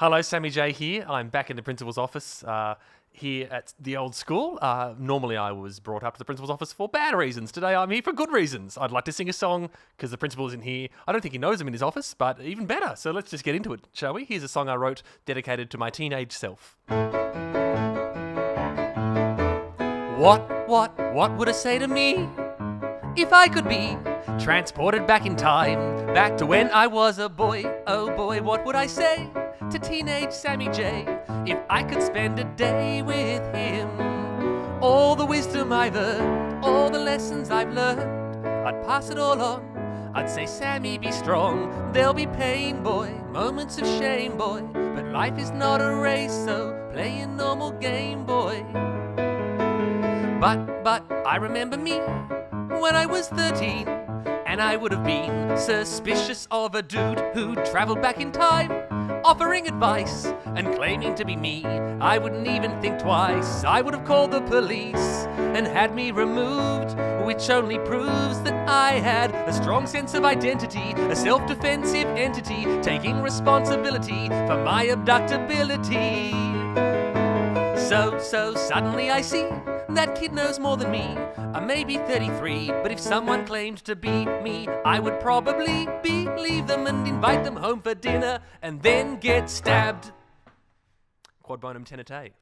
Hello, Sammy J here. I'm back in the principal's office uh, here at the old school. Uh, normally, I was brought up to the principal's office for bad reasons. Today, I'm here for good reasons. I'd like to sing a song because the principal isn't here. I don't think he knows I'm in his office, but even better. So let's just get into it, shall we? Here's a song I wrote dedicated to my teenage self. What, what, what would I say to me if I could be transported back in time, back to when I was a boy? Oh boy, what would I say? To teenage Sammy J if I could spend a day with him. All the wisdom I've earned, all the lessons I've learned, I'd pass it all on. I'd say, Sammy, be strong. There'll be pain, boy, moments of shame, boy. But life is not a race, so play a normal game, boy. But, but, I remember me when I was 13, and I would have been suspicious of a dude who traveled back in time offering advice and claiming to be me. I wouldn't even think twice. I would have called the police and had me removed, which only proves that I had a strong sense of identity, a self defensive entity, taking responsibility for my abductability. So, so suddenly I see that kid knows more than me. I may be 33, but if someone claimed to be me, I would probably believe them and invite them home for dinner and then get stabbed. Quod bonum tenete.